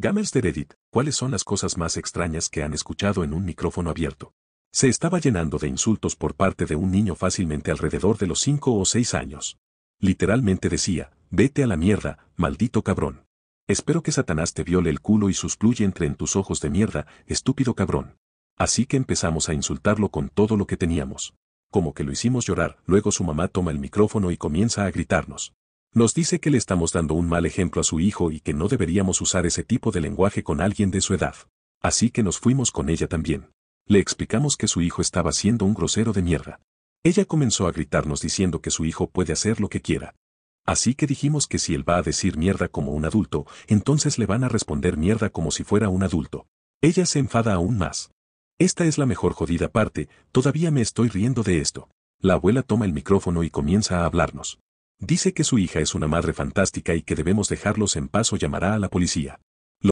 Gamers de Reddit, ¿cuáles son las cosas más extrañas que han escuchado en un micrófono abierto? Se estaba llenando de insultos por parte de un niño fácilmente alrededor de los 5 o 6 años. Literalmente decía, vete a la mierda, maldito cabrón. Espero que Satanás te viole el culo y suspluye entre en tus ojos de mierda, estúpido cabrón. Así que empezamos a insultarlo con todo lo que teníamos. Como que lo hicimos llorar, luego su mamá toma el micrófono y comienza a gritarnos. Nos dice que le estamos dando un mal ejemplo a su hijo y que no deberíamos usar ese tipo de lenguaje con alguien de su edad. Así que nos fuimos con ella también. Le explicamos que su hijo estaba siendo un grosero de mierda. Ella comenzó a gritarnos diciendo que su hijo puede hacer lo que quiera. Así que dijimos que si él va a decir mierda como un adulto, entonces le van a responder mierda como si fuera un adulto. Ella se enfada aún más. Esta es la mejor jodida parte, todavía me estoy riendo de esto. La abuela toma el micrófono y comienza a hablarnos. Dice que su hija es una madre fantástica y que debemos dejarlos en paz o llamará a la policía.